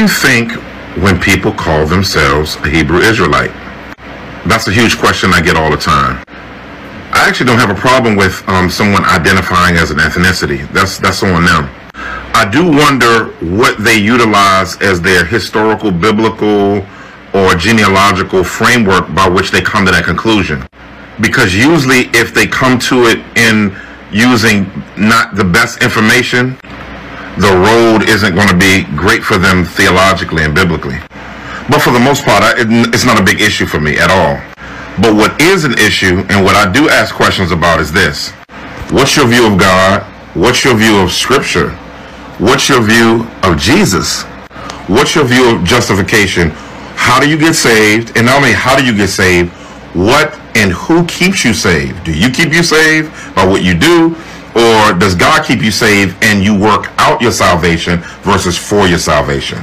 you think when people call themselves a Hebrew Israelite? That's a huge question I get all the time. I actually don't have a problem with um, someone identifying as an ethnicity. That's that's on them. I do wonder what they utilize as their historical, biblical, or genealogical framework by which they come to that conclusion. Because usually, if they come to it in using not the best information, the road isn't going to be great for them theologically and biblically. But for the most part, it's not a big issue for me at all. But what is an issue, and what I do ask questions about, is this What's your view of God? What's your view of Scripture? What's your view of Jesus? What's your view of justification? How do you get saved? And not only how do you get saved, what and who keeps you saved? Do you keep you saved by what you do? Or does God keep you saved and you work out your salvation versus for your salvation?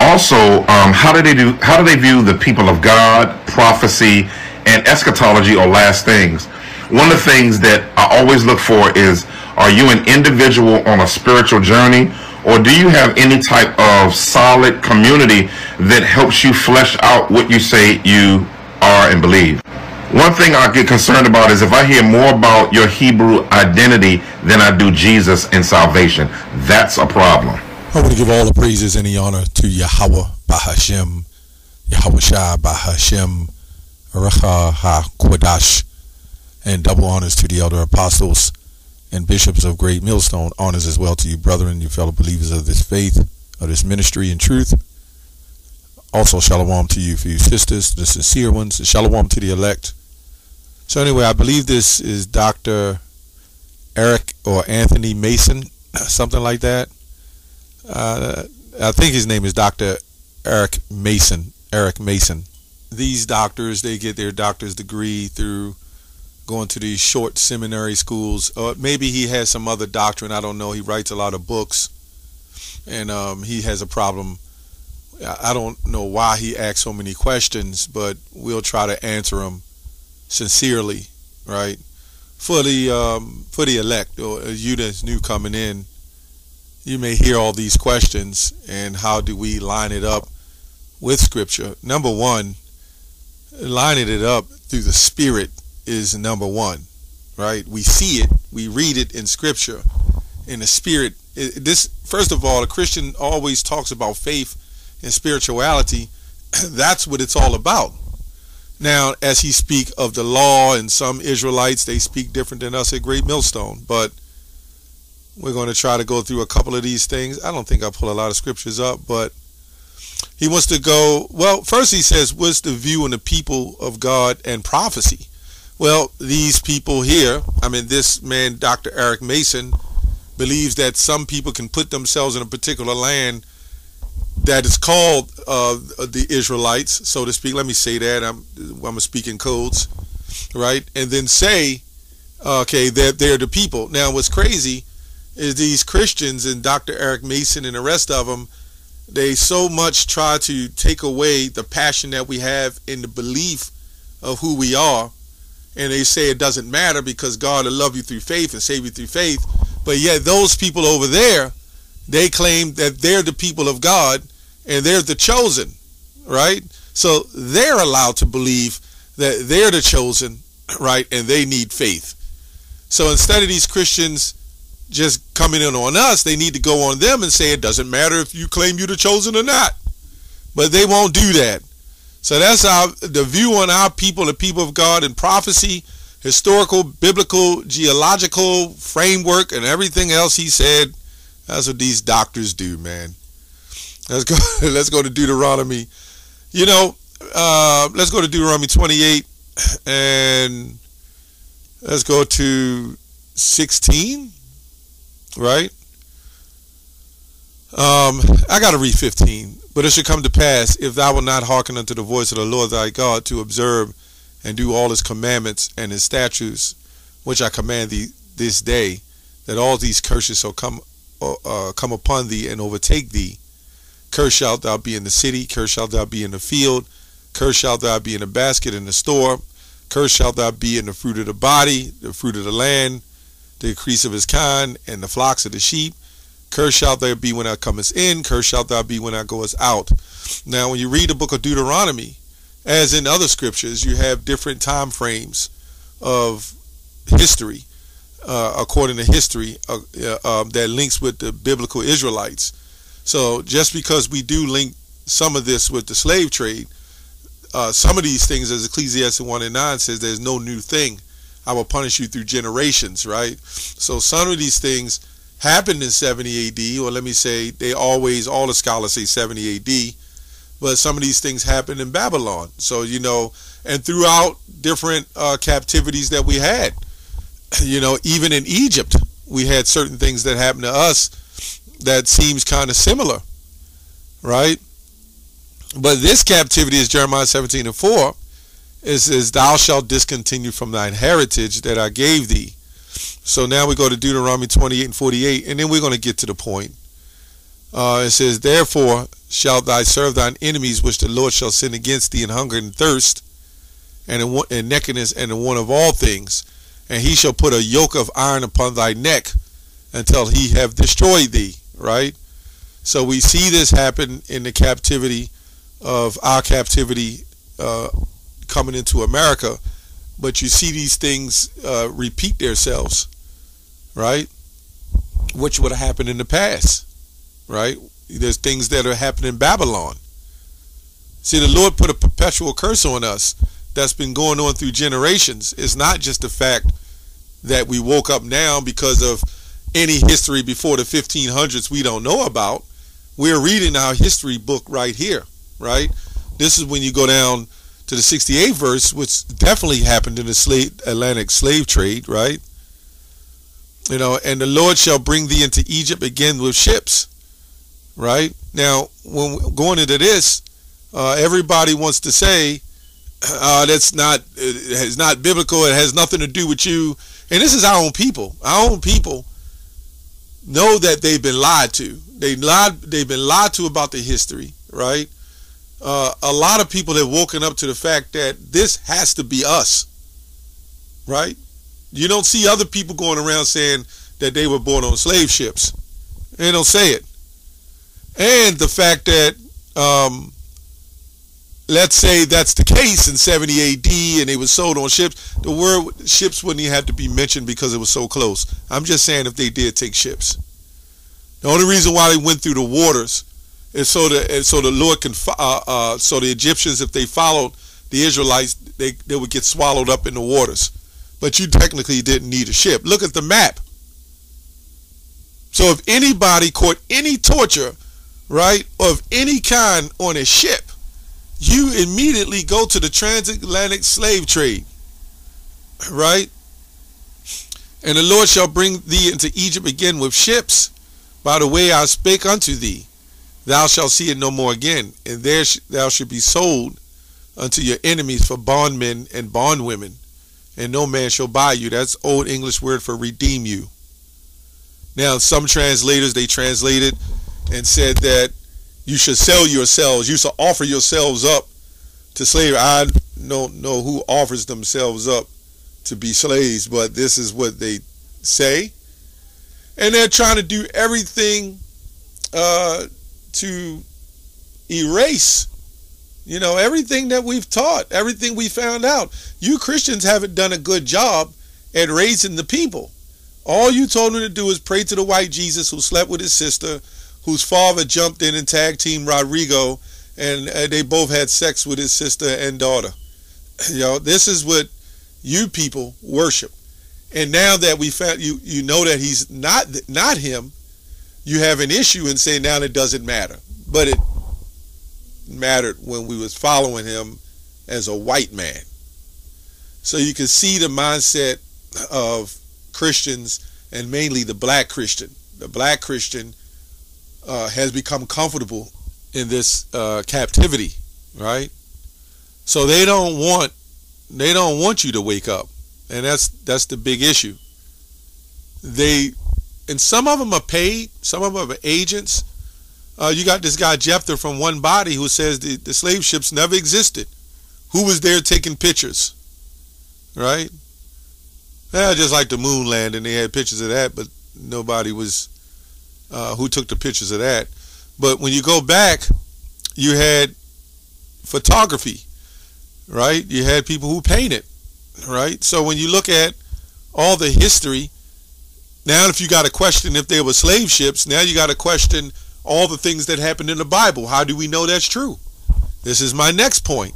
Also, um, how do they do? How do they view the people of God, prophecy, and eschatology or last things? One of the things that I always look for is: Are you an individual on a spiritual journey, or do you have any type of solid community that helps you flesh out what you say you are and believe? One thing I get concerned about is if I hear more about your Hebrew identity than I do Jesus and salvation. That's a problem. I want to give all the praises and the honor to Yahweh Bahashem, Yahweh Shah Bahashem, Recha HaKodash, and double honors to the elder apostles and bishops of Great Millstone. Honors as well to you, brethren, you fellow believers of this faith, of this ministry and truth. Also, shalom to you for you sisters, the sincere ones. and Shalom to the elect so anyway, I believe this is Dr. Eric or Anthony Mason, something like that. Uh, I think his name is Dr. Eric Mason. Eric Mason. These doctors, they get their doctor's degree through going to these short seminary schools. Or maybe he has some other doctrine. I don't know. He writes a lot of books, and um, he has a problem. I don't know why he asks so many questions, but we'll try to answer them sincerely, right? For the um, for the elect or you that's new coming in, you may hear all these questions and how do we line it up with Scripture? Number one, lining it up through the Spirit is number one, right? We see it, we read it in Scripture, in the Spirit. This first of all, a Christian always talks about faith and spirituality. That's what it's all about. Now, as he speak of the law and some Israelites, they speak different than us at Great Millstone. But we're going to try to go through a couple of these things. I don't think I pull a lot of scriptures up, but he wants to go. Well, first he says, what's the view on the people of God and prophecy? Well, these people here, I mean, this man, Dr. Eric Mason, believes that some people can put themselves in a particular land that is called uh, the Israelites, so to speak. Let me say that I'm I'm speaking codes, right? And then say, okay, that they're, the people. Now, what's crazy is these Christians and Dr. Eric Mason and the rest of them, they so much try to take away the passion that we have in the belief of who we are, and they say it doesn't matter because God will love you through faith and save you through faith. But yet those people over there, they claim that they're the people of God and they're the chosen, right? So they're allowed to believe that they're the chosen, right? And they need faith. So instead of these Christians just coming in on us, they need to go on them and say it doesn't matter if you claim you're the chosen or not. But they won't do that. So that's our the view on our people, the people of God and prophecy, historical, biblical, geological framework, and everything else he said. That's what these doctors do, man. Let's go. let's go to Deuteronomy. You know, uh, let's go to Deuteronomy 28 and let's go to 16. Right. Um, I got to read 15. But it should come to pass if thou wilt not hearken unto the voice of the Lord thy God to observe and do all his commandments and his statutes, which I command thee this day, that all these curses shall come uh, come upon thee and overtake thee Cursed shalt thou be in the city, cursed shalt thou be in the field, cursed shalt thou be in the basket in the store, cursed shalt thou be in the fruit of the body, the fruit of the land, the increase of his kind, and the flocks of the sheep. Cursed shalt thou be when thou comest in, cursed shalt thou be when thou goest out. Now, when you read the book of Deuteronomy, as in other scriptures, you have different time frames of history, uh, according to history, uh, uh, that links with the biblical Israelites. So just because we do link some of this with the slave trade, uh, some of these things, as Ecclesiastes 1 and 9 says, there's no new thing. I will punish you through generations, right? So some of these things happened in 70 AD, or let me say, they always, all the scholars say 70 AD, but some of these things happened in Babylon. So, you know, and throughout different uh, captivities that we had, you know, even in Egypt, we had certain things that happened to us that seems kind of similar, right? But this captivity is Jeremiah 17 and 4. It says, Thou shalt discontinue from thine heritage that I gave thee. So now we go to Deuteronomy 28 and 48, and then we're going to get to the point. Uh, it says, Therefore shalt thou serve thine enemies, which the Lord shall send against thee in hunger and thirst, and in, in nakedness and in want of all things. And he shall put a yoke of iron upon thy neck until he have destroyed thee. Right? So we see this happen in the captivity of our captivity uh, coming into America, but you see these things uh, repeat themselves, right? Which would have happened in the past, right? There's things that are happening in Babylon. See, the Lord put a perpetual curse on us that's been going on through generations. It's not just the fact that we woke up now because of any history before the 1500s we don't know about. We're reading our history book right here right? This is when you go down to the 68th verse, which definitely happened in the slave, Atlantic slave trade, right? You know, and the Lord shall bring thee into Egypt again with ships, right? Now, when going into this, uh, everybody wants to say uh, that's not it's not biblical. It has nothing to do with you. And this is our own people. Our own people know that they've been lied to. They lied. They've been lied to about the history, right? uh, a lot of people have woken up to the fact that this has to be us, right? You don't see other people going around saying that they were born on slave ships. They don't say it. And the fact that, um, let's say that's the case in 70 AD and they were sold on ships, the word ships wouldn't even have to be mentioned because it was so close. I'm just saying if they did take ships. The only reason why they went through the waters and so the so the Lord can uh, uh, so the Egyptians if they followed the Israelites they they would get swallowed up in the waters, but you technically didn't need a ship. Look at the map. So if anybody caught any torture, right, of any kind on a ship, you immediately go to the transatlantic slave trade, right? And the Lord shall bring thee into Egypt again with ships, by the way I spake unto thee thou shalt see it no more again, and there sh thou shalt be sold unto your enemies for bondmen and bondwomen, and no man shall buy you. That's old English word for redeem you. Now, some translators they translated and said that you should sell yourselves, you should offer yourselves up to slavery. I don't know who offers themselves up to be slaves, but this is what they say. And they're trying to do everything uh, to erase you know everything that we've taught everything we found out you christians haven't done a good job at raising the people all you told them to do is pray to the white jesus who slept with his sister whose father jumped in and tag team rodrigo and uh, they both had sex with his sister and daughter you know this is what you people worship and now that we found you you know that he's not not him you have an issue and say now it doesn't matter. But it mattered when we was following him as a white man. So you can see the mindset of Christians and mainly the black Christian. The black Christian uh, has become comfortable in this uh, captivity, right? So they don't want they don't want you to wake up, and that's that's the big issue. They and some of them are paid, some of them are agents. Uh, you got this guy Jephthah from One Body who says the, the slave ships never existed. Who was there taking pictures? Right? Yeah, just like the moon landing, they had pictures of that, but nobody was uh, who took the pictures of that. But when you go back, you had photography, right? You had people who painted, right? So when you look at all the history, now if you got a question if there were slave ships, now you got to question all the things that happened in the Bible. How do we know that's true? This is my next point,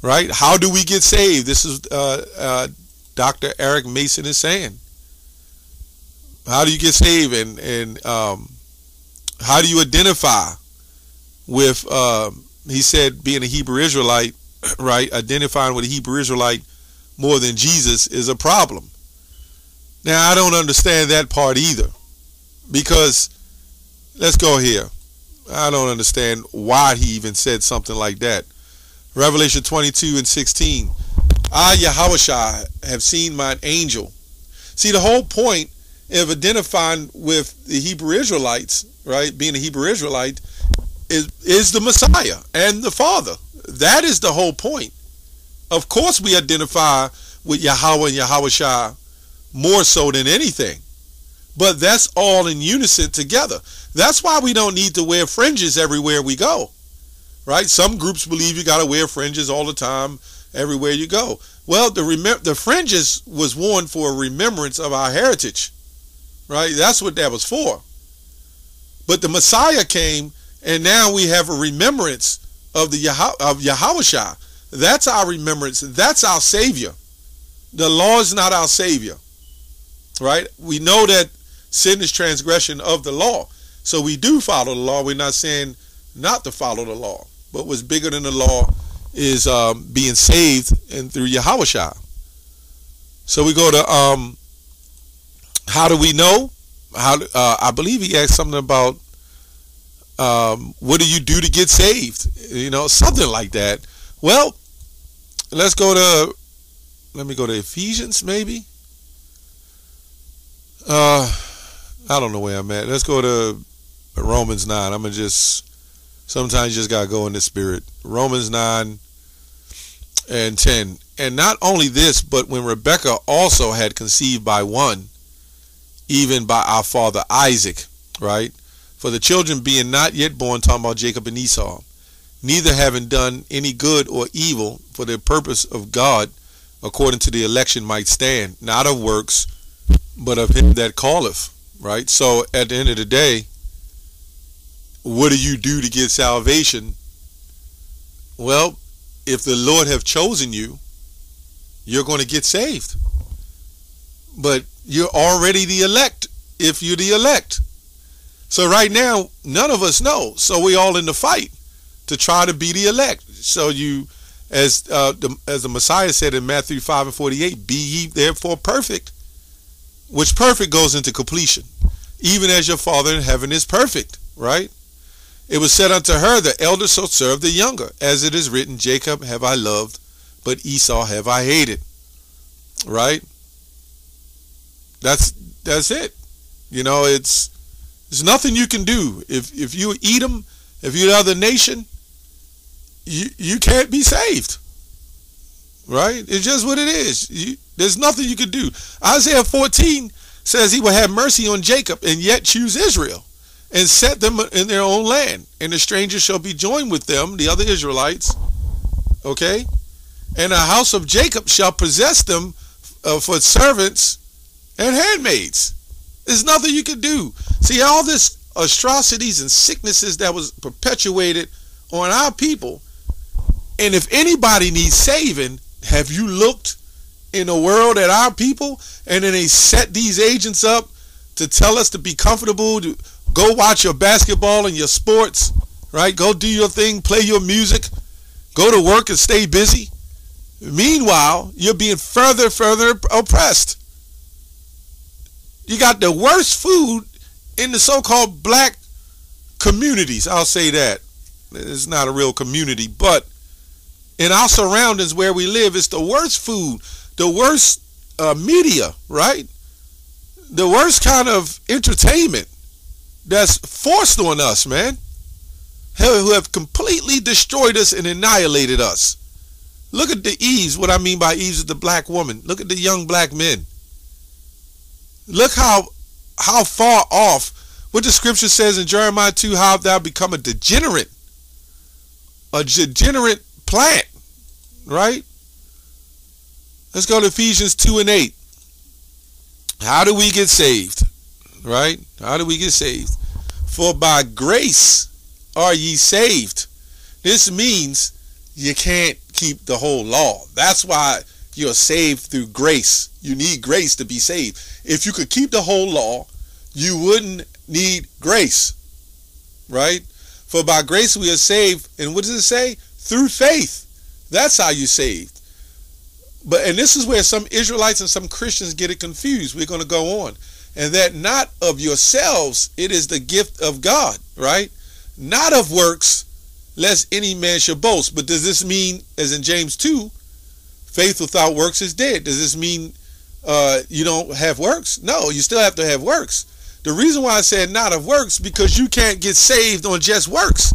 right? How do we get saved? This is uh, uh, Dr. Eric Mason is saying. How do you get saved, and and um, how do you identify with? Um, he said being a Hebrew Israelite, right? Identifying with a Hebrew Israelite more than Jesus is a problem. Now I don't understand that part either, because let's go here. I don't understand why he even said something like that. Revelation 22 and 16. I, Yahushua, have seen mine angel. See, the whole point of identifying with the Hebrew Israelites, right, being a Hebrew Israelite, is, is the Messiah and the Father. That is the whole point. Of course, we identify with Yahweh and Yahushua more so than anything. But that's all in unison together. That's why we don't need to wear fringes everywhere we go. Right? Some groups believe you got to wear fringes all the time everywhere you go. Well, the rem- the fringes was worn for a remembrance of our heritage. Right? That's what that was for. But the Messiah came and now we have a remembrance of the Yah- of Yahweh. That's our remembrance. That's our savior. The law is not our savior. Right? We know that sin is transgression of the law. So we do follow the law. We're not saying not to follow the law. But what's bigger than the law is um, being saved and through Yahweh. So we go to um, how do we know? How uh, I believe he asked something about um, what do you do to get saved? You know, something like that. Well, let's go to let me go to Ephesians maybe. Uh, I don't know where I'm at. Let's go to Romans 9. I'm to just, sometimes you just got to go in the spirit. Romans 9 and 10. And not only this, but when Rebecca also had conceived by one, even by our father Isaac, right? For the children being not yet born, talking about Jacob and Esau, neither having done any good or evil for the purpose of God, according to the election might stand, not of works, but of him that calleth right? So at the end of the day, what do you do to get salvation? Well, if the Lord have chosen you, you're going to get saved. But you're already the elect if you're the elect. So right now, none of us know. So we all in the fight to try to be the elect. So you, as uh, the, as the Messiah said in Matthew 5 and 48, be ye therefore perfect which perfect goes into completion, even as your Father in heaven is perfect, right? It was said unto her, The elder shall serve the younger, as it is written, Jacob have I loved, but Esau have I hated. Right? That's that's it. You know, it's there's nothing you can do. If if you Edom, if you're the other nation, you you can't be saved. Right? It's just what it is. You, there's nothing you can do. Isaiah 14 says he will have mercy on Jacob and yet choose Israel and set them in their own land. And the strangers shall be joined with them, the other Israelites. Okay? And the house of Jacob shall possess them uh, for servants and handmaids. There's nothing you can do. See, all this atrocities and sicknesses that was perpetuated on our people. And if anybody needs saving, have you looked in the world at our people and then they set these agents up to tell us to be comfortable to go watch your basketball and your sports right go do your thing play your music go to work and stay busy meanwhile you're being further further oppressed you got the worst food in the so-called black communities i'll say that it's not a real community but in our surroundings where we live it's the worst food the worst uh, media, right? The worst kind of entertainment that's forced on us, man. Who have completely destroyed us and annihilated us. Look at the Eves. What I mean by Eves is the black woman. Look at the young black men. Look how how far off. What the scripture says in Jeremiah 2, how thou become a degenerate, a degenerate plant, right? Let's go to Ephesians 2 and 8. How do we get saved? Right? How do we get saved? For by grace are ye saved. This means you can't keep the whole law. That's why you're saved through grace. You need grace to be saved. If you could keep the whole law, you wouldn't need grace. Right? For by grace we are saved. And what does it say? Through faith. That's how you're saved. But and this is where some Israelites and some Christians get it confused. We're going to go on. And that not of yourselves, it is the gift of God, right? Not of works, lest any man should boast. But does this mean, as in James 2, faith without works is dead? Does this mean uh, you don't have works? No, you still have to have works. The reason why I said not of works, because you can't get saved on just works.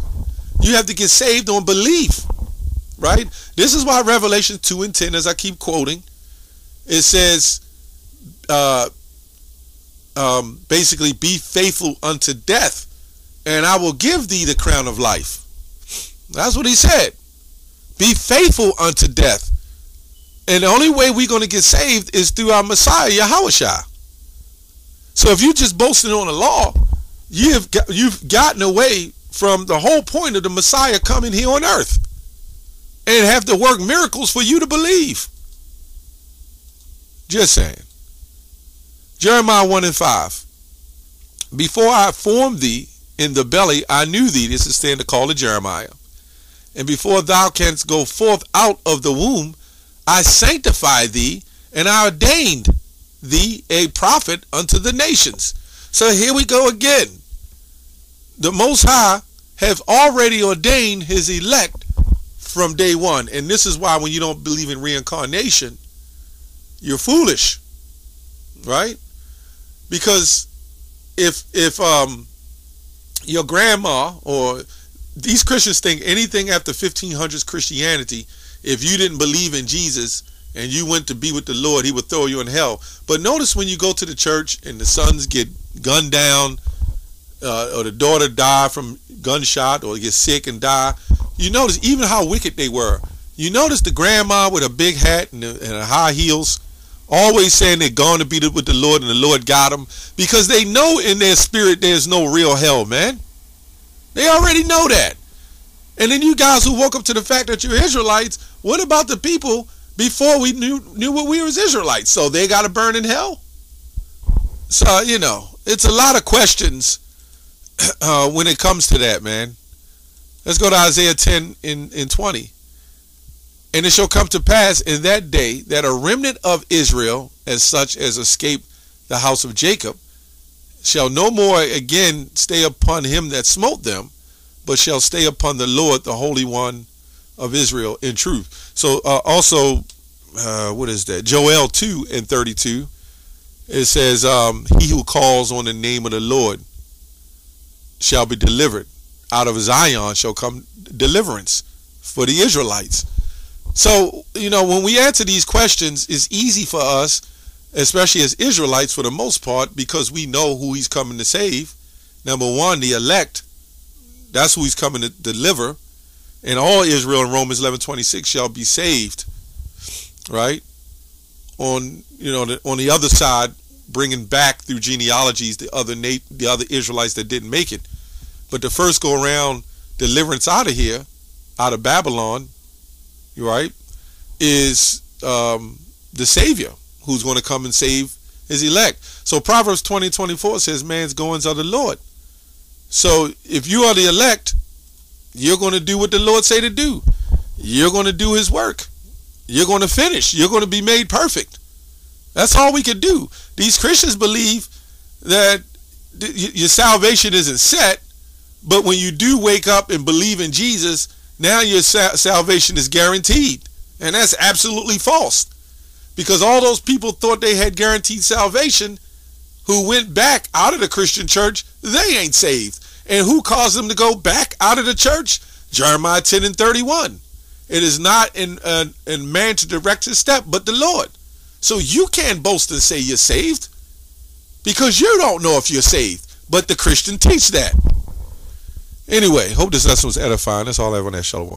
You have to get saved on belief right? This is why Revelation 2 and 10, as I keep quoting, it says, uh, um, basically, be faithful unto death, and I will give thee the crown of life. That's what he said. Be faithful unto death. And the only way we're going to get saved is through our Messiah, Yahushua. So if you're just boasting on the law, you've got, you've gotten away from the whole point of the Messiah coming here on earth and have to work miracles for you to believe. Just saying. Jeremiah 1 and 5. Before I formed thee in the belly, I knew thee. This is saying the call of Jeremiah. And before thou canst go forth out of the womb, I sanctified thee, and I ordained thee a prophet unto the nations. So here we go again. The Most High have already ordained his elect from day one. And this is why when you don't believe in reincarnation, you're foolish. Right? Because if if um your grandma or these Christians think anything after 1500s Christianity, if you didn't believe in Jesus and you went to be with the Lord, he would throw you in hell. But notice when you go to the church and the sons get gunned down, uh, or the daughter die from gunshot, or get sick and die, you notice even how wicked they were. You notice the grandma with a big hat and, the, and high heels, always saying they're going to be with the Lord and the Lord got them because they know in their spirit there's no real hell, man. They already know that. And then you guys who woke up to the fact that you're Israelites, what about the people before we knew knew what we was Israelites? So they got to burn in hell. So you know, it's a lot of questions uh, when it comes to that, man. Let's go to Isaiah 10 in, in 20. And it shall come to pass in that day that a remnant of Israel, as such as escaped the house of Jacob, shall no more again stay upon him that smote them, but shall stay upon the Lord, the Holy One of Israel, in truth. So uh, also, uh, what is that? Joel 2 and 32, it says, um, He who calls on the name of the Lord shall be delivered out of Zion shall come deliverance for the Israelites. So, you know, when we answer these questions, it's easy for us, especially as Israelites for the most part, because we know who he's coming to save. Number one, the elect, that's who he's coming to deliver. And all Israel in Romans 11, 26 shall be saved. Right? On, you know, the, on the other side, bringing back through genealogies the other the other Israelites that didn't make it. But the first go around deliverance out of here, out of Babylon, right, is um, the Savior who's going to come and save his elect. So Proverbs 20, 24 says, man's goings are the Lord. So if you are the elect, you're going to do what the Lord say to do. You're going to do his work. You're going to finish. You're going to be made perfect. That's all we can do. These Christians believe that your salvation isn't set but when you do wake up and believe in Jesus, now your sa- salvation is guaranteed. And that's absolutely false. Because all those people thought they had guaranteed salvation who went back out of the Christian church, they ain't saved. And who caused them to go back out of the church? Jeremiah 10 and 31. It is not in, uh, in man to direct his step, but the Lord. So you can't boast and say you're saved because you don't know if you're saved. but the Christian teach that. Anyway, hope this lesson was edifying. That's all I have on that shalom.